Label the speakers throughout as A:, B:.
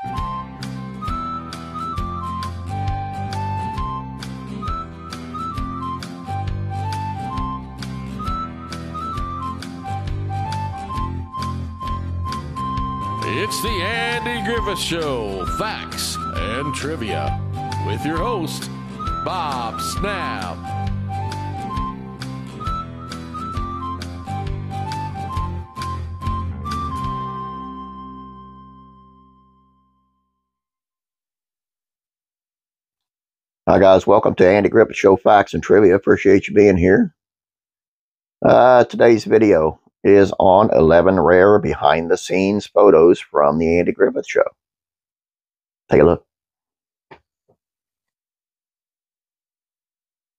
A: It's the Andy Griffith Show, facts and trivia, with your host, Bob Snap.
B: Hi, guys. Welcome to Andy Griffith Show Facts and Trivia. Appreciate you being here. Uh, today's video is on 11 rare behind the scenes photos from the Andy Griffith Show. Take a look.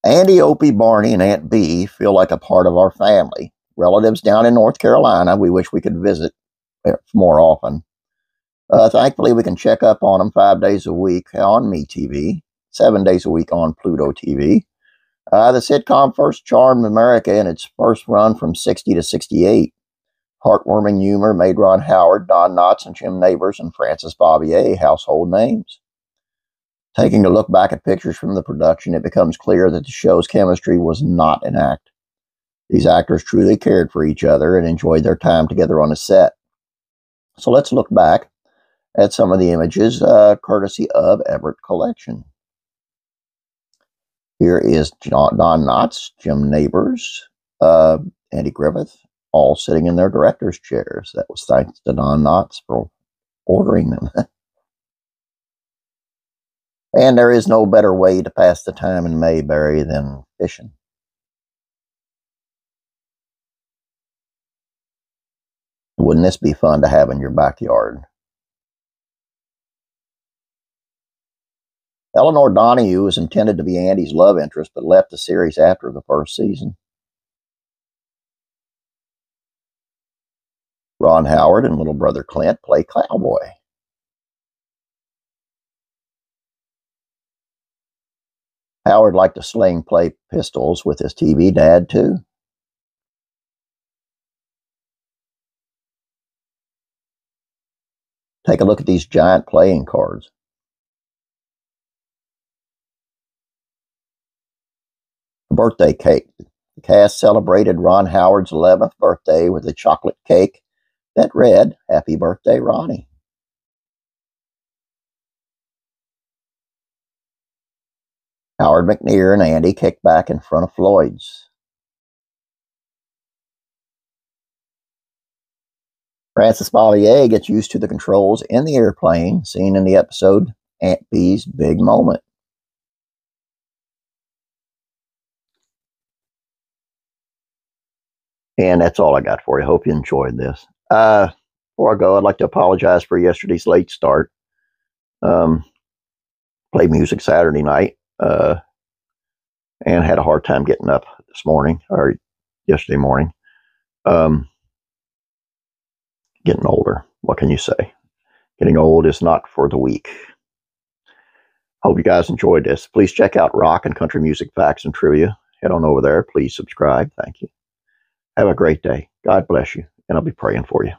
B: Andy, Opie, Barney, and Aunt Bee feel like a part of our family. Relatives down in North Carolina we wish we could visit more often. Uh, thankfully, we can check up on them five days a week on MeTV seven days a week on Pluto TV. Uh, the sitcom first charmed America in its first run from 60 to 68. Heartwarming humor made Ron Howard, Don Knotts, and Jim Nabors and Frances Bavier household names. Taking a look back at pictures from the production, it becomes clear that the show's chemistry was not an act. These actors truly cared for each other and enjoyed their time together on a set. So let's look back at some of the images uh, courtesy of Everett Collection. Here is John, Don Knotts, Jim Nabors, uh, Andy Griffith, all sitting in their director's chairs. That was thanks to Don Knotts for ordering them. and there is no better way to pass the time in Mayberry than fishing. Wouldn't this be fun to have in your backyard? Elinor Donahue was intended to be Andy's love interest, but left the series after the first season. Ron Howard and little brother Clint play cowboy. Howard liked to sling play pistols with his TV dad, too. Take a look at these giant playing cards. Birthday cake. The cast celebrated Ron Howard's 11th birthday with a chocolate cake that read, Happy Birthday, Ronnie. Howard McNear and Andy kicked back in front of Floyd's. Frances Bavier gets used to the controls in the airplane, seen in the episode Aunt Bee's Big Moment. And that's all I got for you. Hope you enjoyed this. Uh, before I go, I'd like to apologize for yesterday's late start. Um, played music Saturday night uh, and had a hard time getting up this morning or yesterday morning. Um, getting older. What can you say? Getting old is not for the weak. Hope you guys enjoyed this. Please check out Rock and Country Music Facts and Trivia. Head on over there. Please subscribe. Thank you. Have a great day. God bless you, and I'll be praying for you.